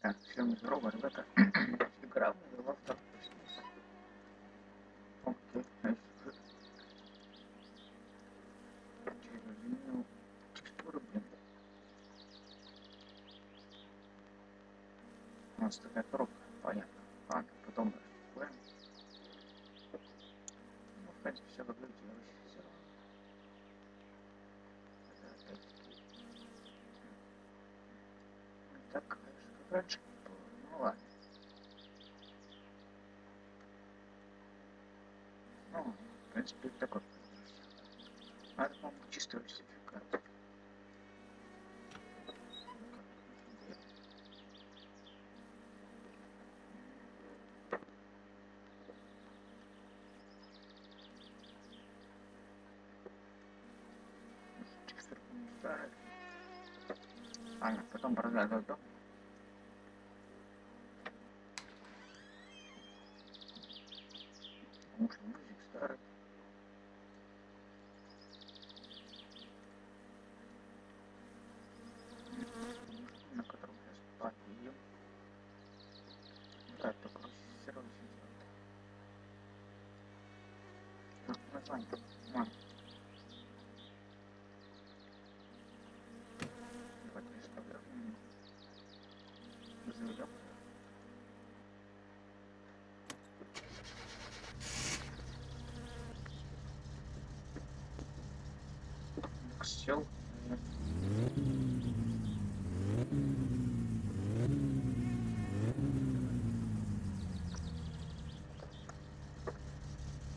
Так, всем здорово, ребята. Игра смысл. Окей, текстуры, блин. У нас такая коробка, понятно. Ладно, потом распакуем. Ну, в принципе, все выглядит очень все равно. Это опять-таки не так, конечно, как раньше было. Ну ладно. Ну, принципе, такой. А это, по-моему, чисто сертификат. Ладно, потом продать дом. Потому что музык старый. На котором сейчас попьем. Да, только все равно сделать. Как название? Ман. Давайте я сфотографирую. Заведем. Сел.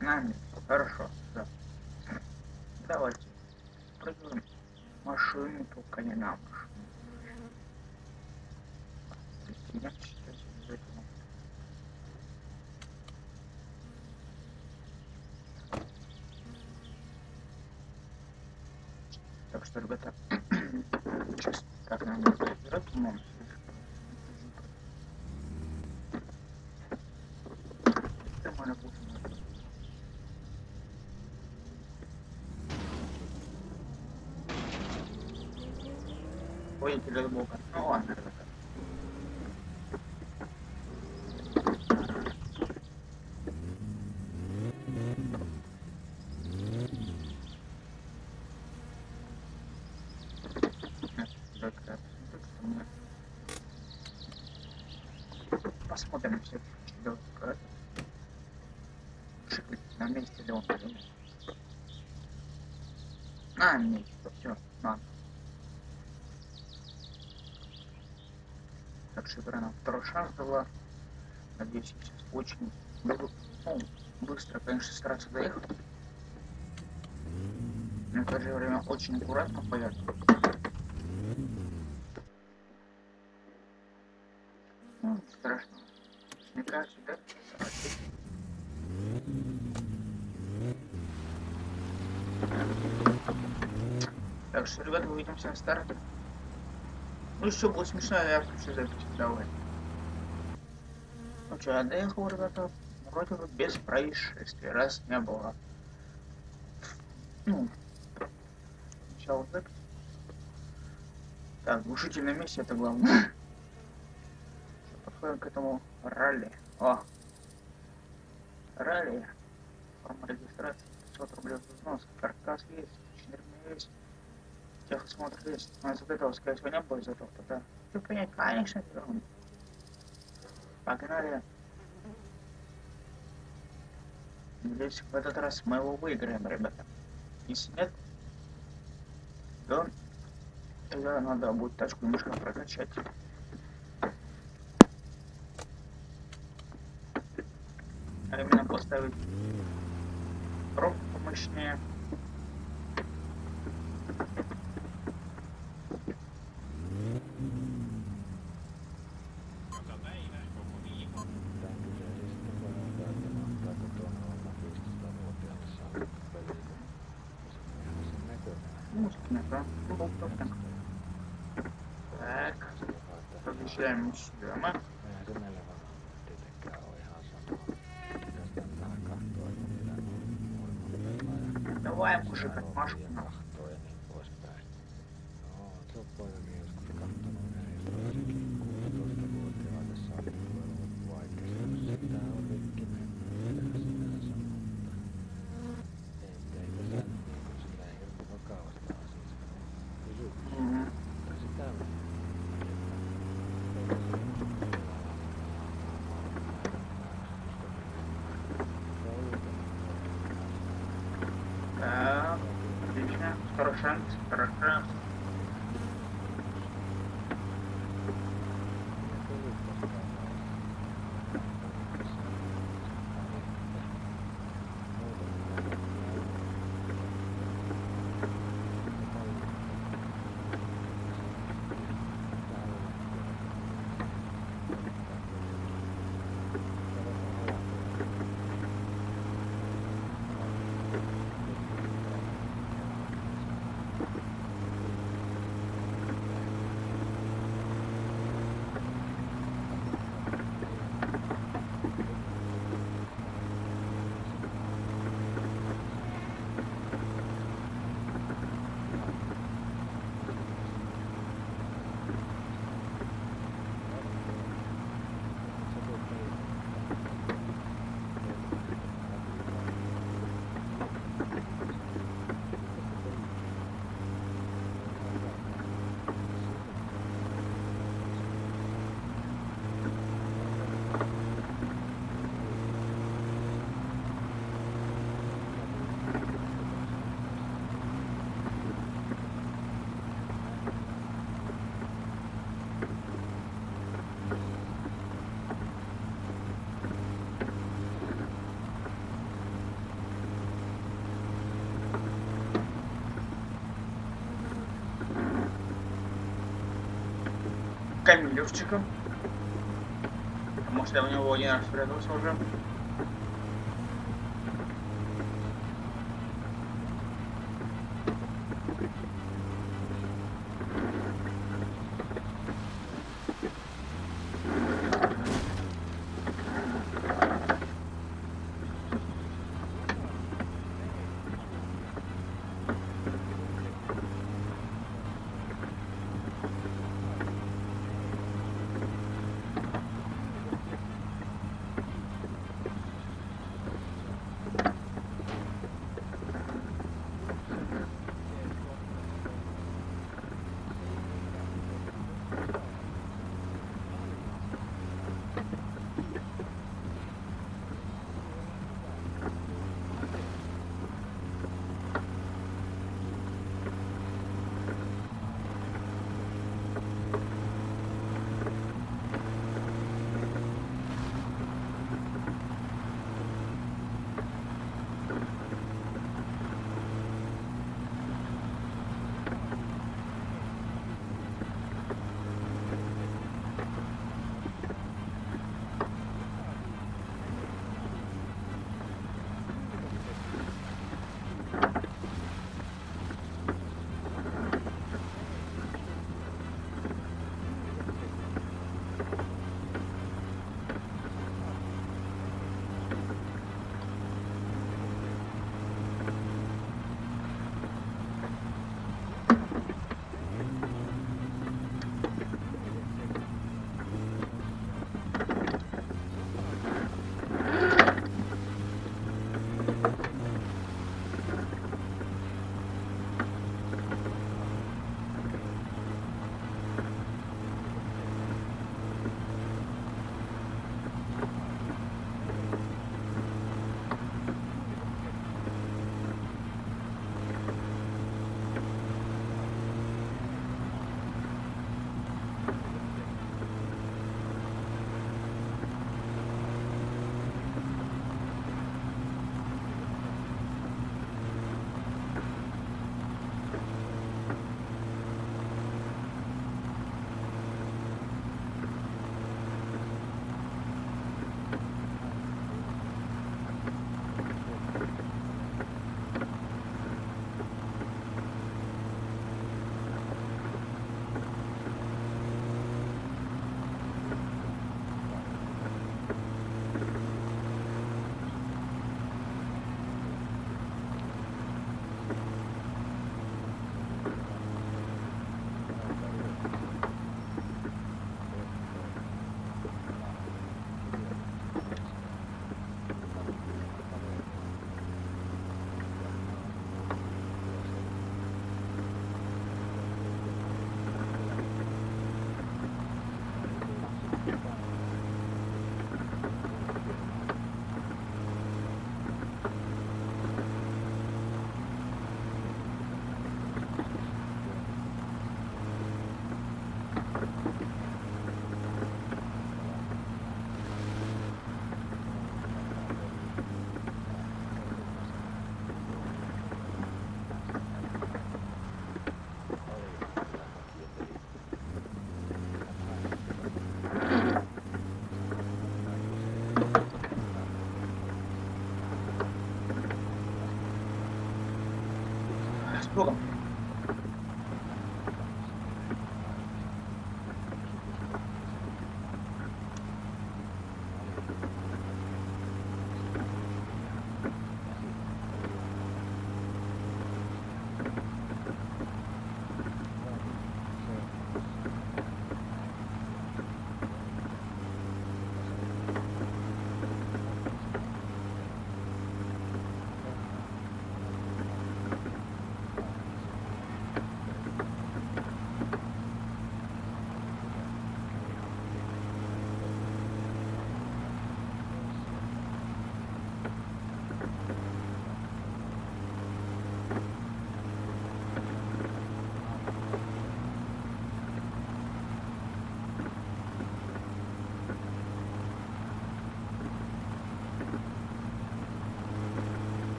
А, хорошо, да. Давайте. Прыгаем машину, только не на машину сейчас обязательно. Так что, ребята, сейчас так нам надо разбирать, по-моему. Нормально будет. Ой, перед боком. Ну ладно, ребята. Так, так, тут у меня. Посмотрим все что делать. Шикарно, на месте ли он или нет. А, нет, все, ладно. Так что игра нам второй шанс дала. Надеюсь, я сейчас очень ну, быстро, конечно, стараться доехать. Но в то же время очень аккуратно поеду. Ну, страшного. Мне кажется, да? Так что, ребята, увидимся на старте. Ну еще было смешно, я включу запись. Давай. Ну что, доехал, ребята. Вроде бы без происшествий, раз не было. Ну, начало запись. Так, глушитель на месте, это главное. Подходим к этому ралли. О! Ралли. Форма регистрации 500 рублей взнос. Каркас есть, ремня есть. Техосмотр есть. У нас вот этого, скорее всего, не было из этого, да. Ты понять, конечно, берем. Погнали. Надеюсь, в этот раз мы его выиграем, ребята. Если нет, то тогда надо будет тачку немножко прокачать. А именно поставить пробку помощнее. sen syömä. Eihän se meillä varmaan tietenkään ole ihan sama. Pitäis mennä vähän kahtoa niillä. No vai kun syöpät masku. Камилевчиком. Может, я у него один раз спрятался уже.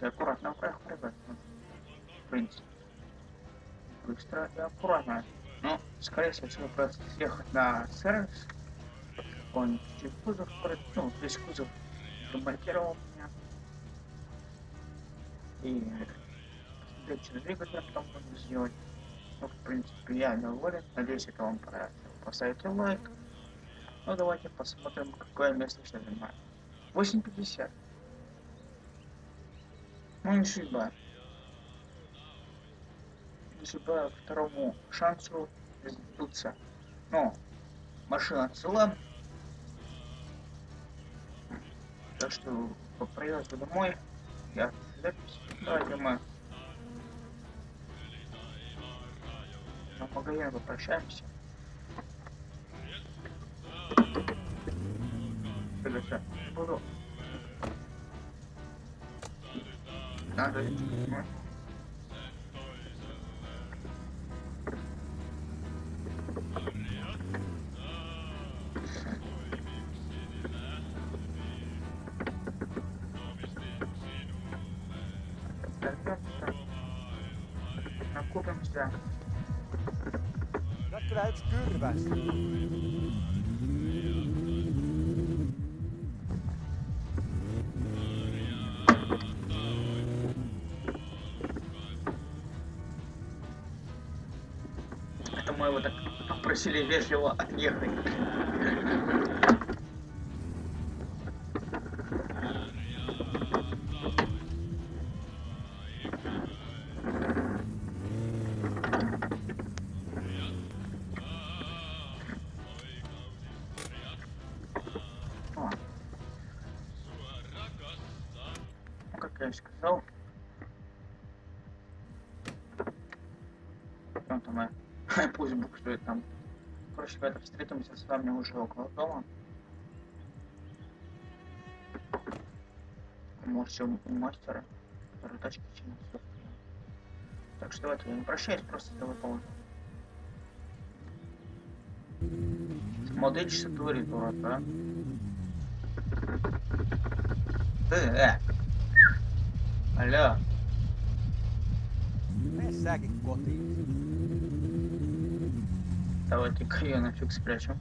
Все аккуратно проехал, ребят. Ну, В принципе. Быстро и аккуратно. Ну, скорее всего, если просто съехать на сервис, он чуть кузов, ну, весь кузов ремонтировал меня. И посмотреть, что двигатель потом можно сделать. Ну, в принципе, я доволен. Надеюсь, это вам понравится. Поставите лайк. Ну, давайте посмотрим, какое место сейчас занимает. 8.50. Ну, не судьба. Не судьба второму шансу сдуться. Но машина цела. Так что по проезду домой я запись. Мы на магазин попрощаемся. Буду. Надо. Попросили вежливо отъехать. Ребята, встретимся с вами уже около дома. Можете у мастера, который тачки чинит. Так что давайте, я не прощаюсь, просто сделаю паузу. Модель что творит, дурак, а? Ты, э! Алло, säkin kotiin. Давайте-ка ее нафиг спрячем.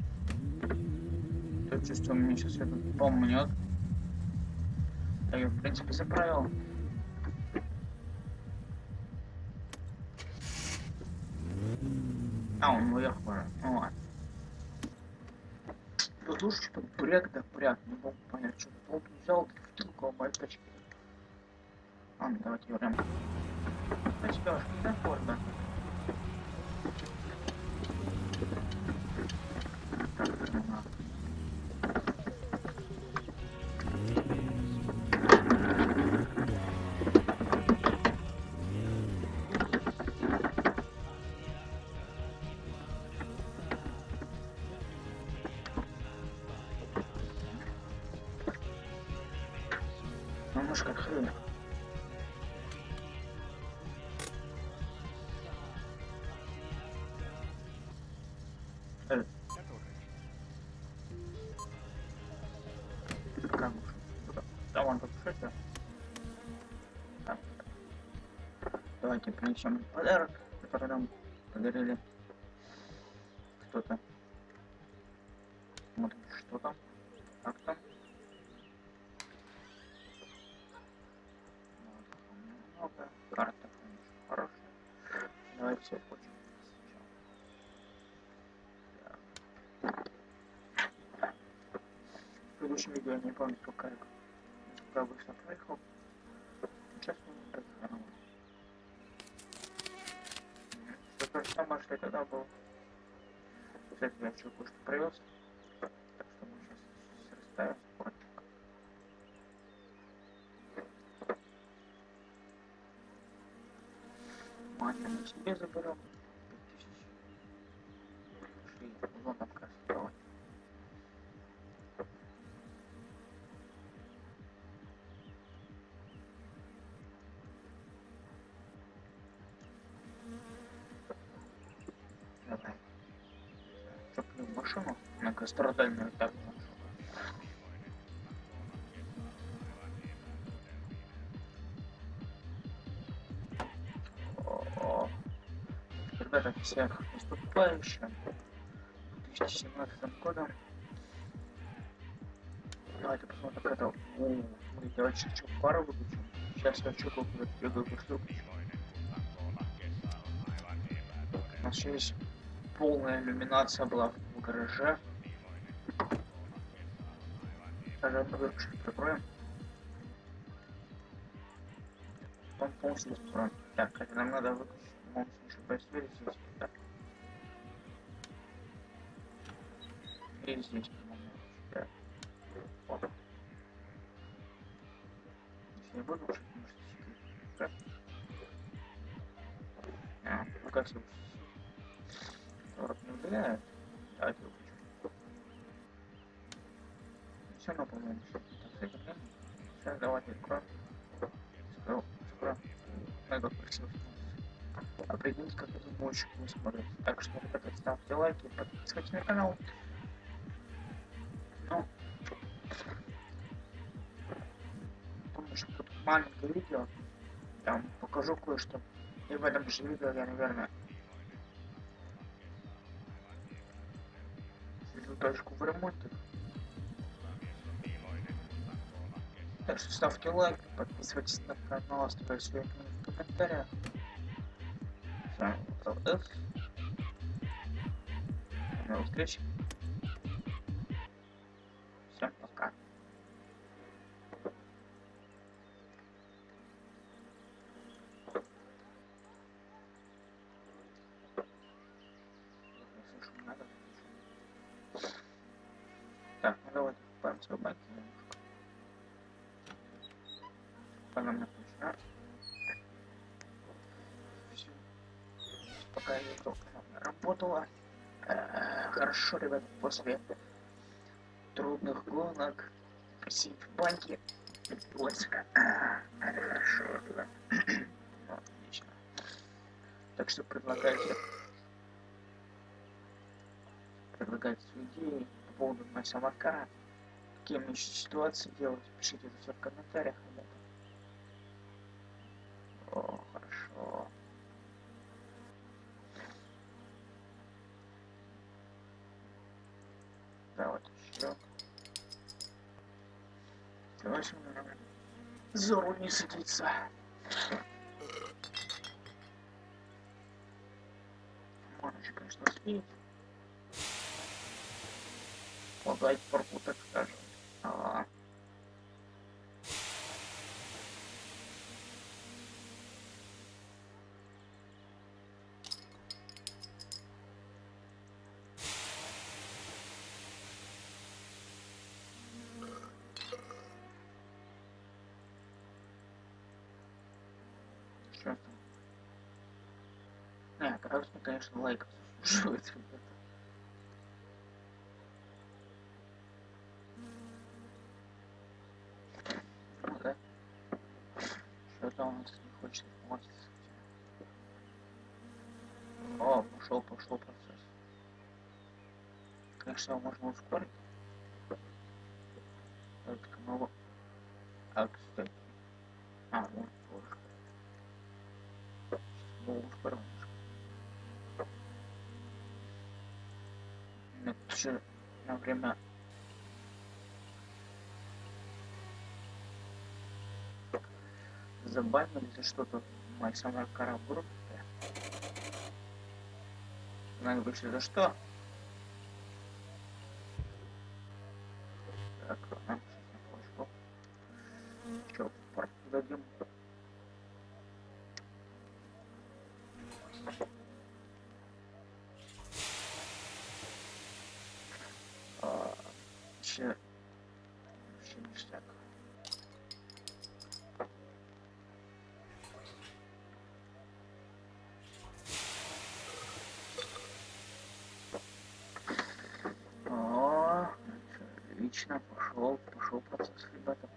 Я чувствую, меня сейчас это помнет. Я в принципе, заправил. А, он уехал уже. Ну ладно. Тут уж что-то бряк да бряк. Не мог понять, что толк взял, моей тачки. Ладно, давайте вернем. Не так да? Так, Давайте принесем подарок, который нам подарили я не помню, сколько я я быстро проехал. Сейчас мы так. Все то же самое, что и тогда было. Кстати, я еще кое-что привез. Так что мы сейчас расставим аккуратненько. Мать, мы себе заберем. Многострадальную так. О, Ребята, всех наступающим 2017 годом. Давайте посмотрим, как это. О, смотрите, давайте еще пару выключим. Сейчас я буду бегаю быстро. У нас есть полная иллюминация была в гараже. Дырку чуть прикроем. Он полностью закроем. Так, это нам надо выключить. Он еще посмотреть здесь. Так. И здесь. Так. Вот. Если не буду, секретить. Так. А, ну как слушать? Торт не удаляет. Становится. Определите, как это мощь не смотрит. Так что, ребята, ставьте лайки, подписывайтесь на канал. Ну, помню, что тут маленькое видео. Там покажу кое-что. И в этом же видео я, наверное, сведу точку в ремонте. Так что ставьте лайк, подписывайтесь на канал, оставляйте свои в комментариях. С вами был F. До новых Ребят, после трудных гонок сидеть в банке. Плотика. Это хорошо, ребят. Ну, Отлично. Так что предлагайте предлагайте свои идеи по поводу Макса Макара. Какие мне еще ситуации делать, пишите это все в комментариях, ребята. 是 Не, красный, конечно, лайк заслуживает, ребята. Да. Что-то он не хочет хватиться. О, пошел, пошел процесс. Конечно, его можно ускорить. Время забанили за что-то моя самая кара в группе. Надо выше за что? Так, нам сейчас на флешку. Чё, парк дадим? А, Вообще, вообще ништяк. О, отлично, пошел, пошел процесс, ребята,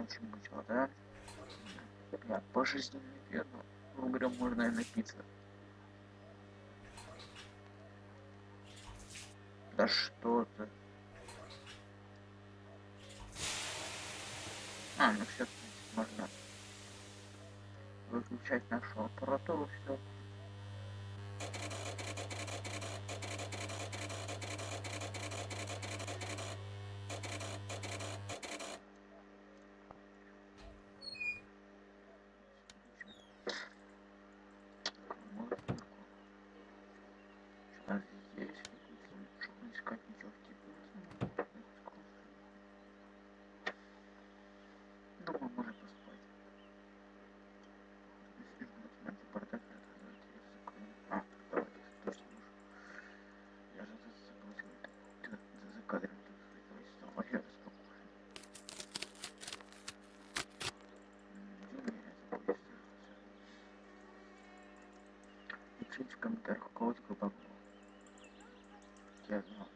уже занятие было, да? Я по жизни не верну. В игре можно и напиться. Да что ты? А, ну все, можно выключать нашу аппаратуру, все. Сейчас здесь выключим, чтобы не искать ничего в тебе. Думаю, можно поспать. Смотрите, бардак не открывает, я закрою. А, давайте, точно можешь. Я же тут забыл, ты за кадром тут давайте снова я распакую. Пишите в комментариях, у кого такой бабу. Я знал,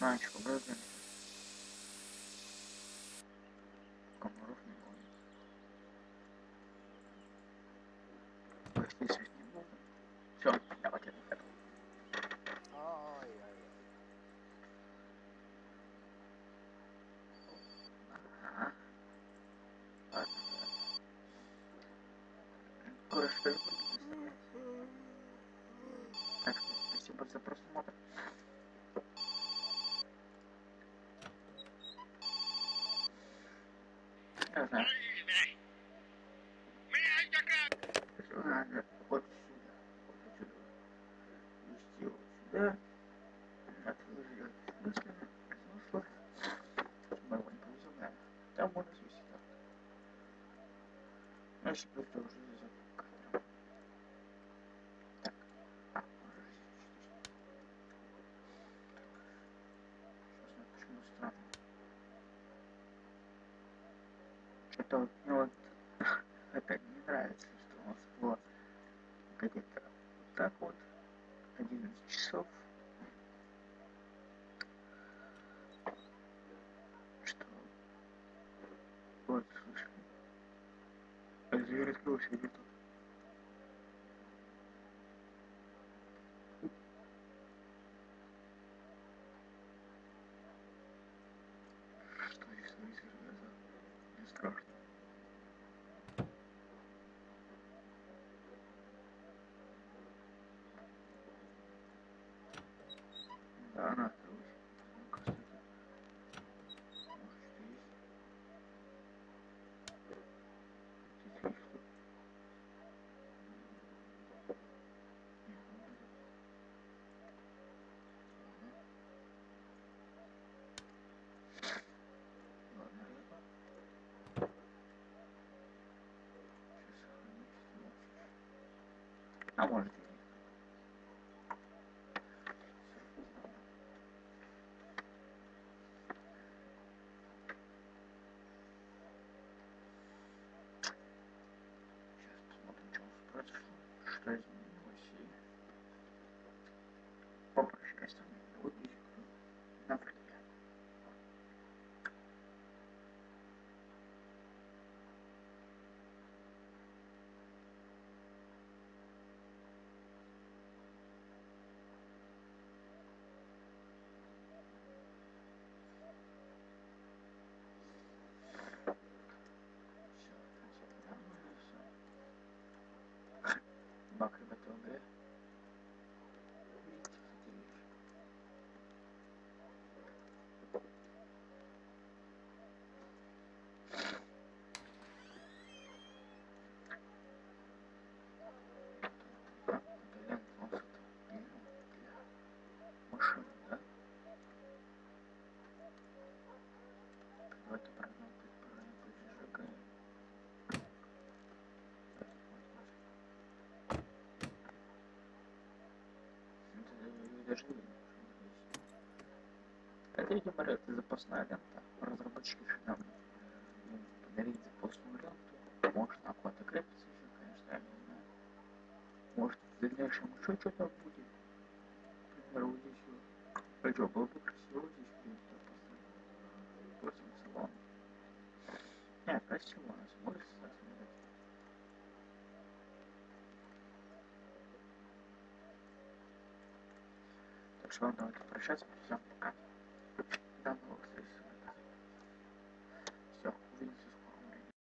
Бананчик обрезали. Комаров не будет. Пошли светить не буду. Все, давайте на это. Кое-что. as pessoas. exclusive I want to третьем порядке запасная лента. Разработчики всегда могут ну, подарить запасную ленту. Может оплата крепится еще, конечно, я не знаю. Может в дальнейшем еще что-то будет. Например, вот здесь вот. А что, было бы красиво здесь где-то поставить. Пользоваться э, салоном. Нет, красиво у нас. Можешь смотреть. Так что давайте прощаться. Всем пока.